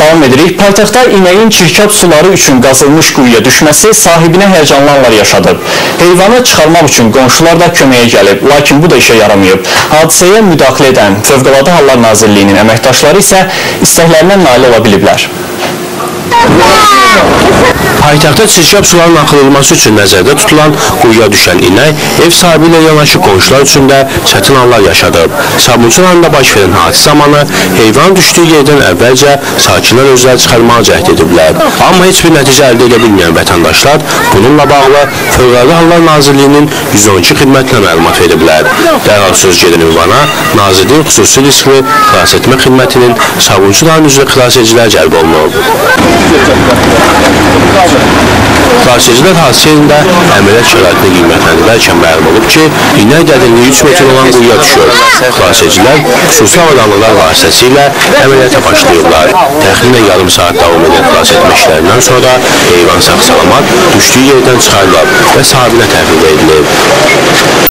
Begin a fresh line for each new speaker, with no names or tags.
Davam edirik. Paytaxtda inəyin çirkab suları üçün qazılmış quyuya düşməsi sahibinə həyəcanlı anlar yaşadıb. Heyvanı çıxarmaq üçün qonşular da köməyə gəlib, lakin bu da işə yaramayıb. Hadisəyə müdaxilə edən Fövqəladə Hallar Nazirliyinin əməkdaşları isə istəklərindən nail ola biliblər.
Paytaxtda çirkab suların axıdılması üçün nəzərdə tutulan quyuya düşən inək ev sahibi ilə yanaşı qonşular üçün də çətin anlar yaşadıb. Sabunçu rayonunda baş verən hadisə zamanı heyvan düşdüyü yerdən əvvəlcə sakinlər özləri çıxarmağa cəhd ediblər. Amma heç bir nəticə əldə edə bilməyən vətəndaşlar bununla bağlı Fövqəladə Hallar Nazirliyinin 112 xidmətinə məlumat veriblər. Dərhal söz gedən ünvana Nazirliyin xüsusi riskli xilas etmə xidmətinin Sabunçu rayon üzrə xilasedicilər cəlb olunub. Xilasedicilər hadisə yerində əməliyyat şəraitini qiymətləndirərkən məlum olub ki, inək dərinliyi 3 metr olan quyuya düşür. Xilasedicilər xüsusi avadanlıqlar vasitəsilə əməliyyata başlayıblar. Təxminən yarım saat davam edən xilas etmə işlərindən sonra heyvan sağ-salamat düşdüyü yerdən çıxarılıb və sahibinə təhvil edilib.